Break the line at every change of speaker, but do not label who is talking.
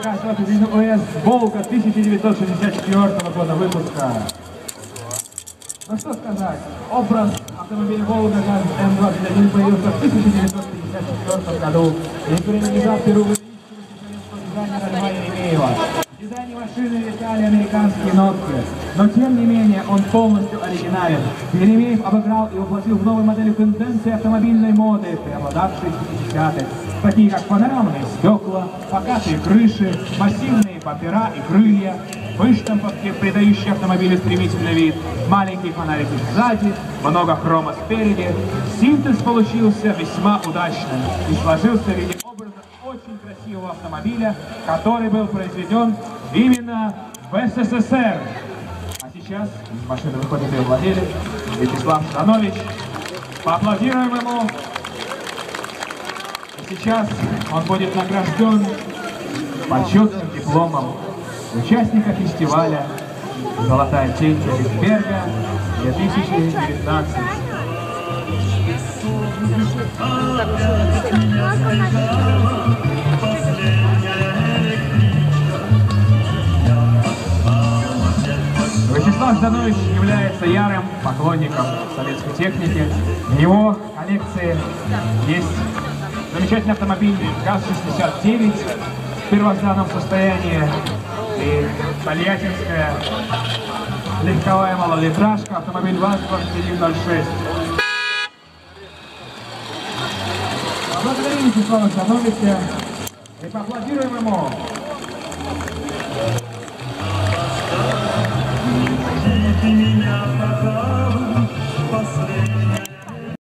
Здравствуйте, ОС «Волга» 1964 года выпуска. Ну что сказать, образ автомобиля «Волга» М21 появился в 1954 году и принадлежал советского дизайнера Льва Еремеева. В дизайне машины летали американские нотки, но тем не менее он полностью оригинален. Еремеев обыграл и воплотил в новой модели тенденции автомобильной моды, преобладавшей в 50-х, такие как панорамные стекла, покатые крыши, массивные попера и крылья, выштамповки, придающие автомобилю стремительный вид, маленькие фонарики сзади, много хрома спереди. Синтез получился весьма удачным и сложился в виде образа очень красивого автомобиля, который был произведен именно в СССР. Сейчас из машины выходит ее владелец Вячеслав Станович. Поаплодируем ему. И сейчас он будет награжден почетным дипломом участника фестиваля «Золотая тень Кенигсберга 2019». Вячеслав Жданович является ярым поклонником советской техники. В его коллекции есть замечательный автомобиль ГАЗ-69 в первозданном состоянии и тольяттинская легковая малолитражка, автомобиль ВАЗ-2106. Благодарим Вячеслава Ждановича и поаплодируем ему.
now,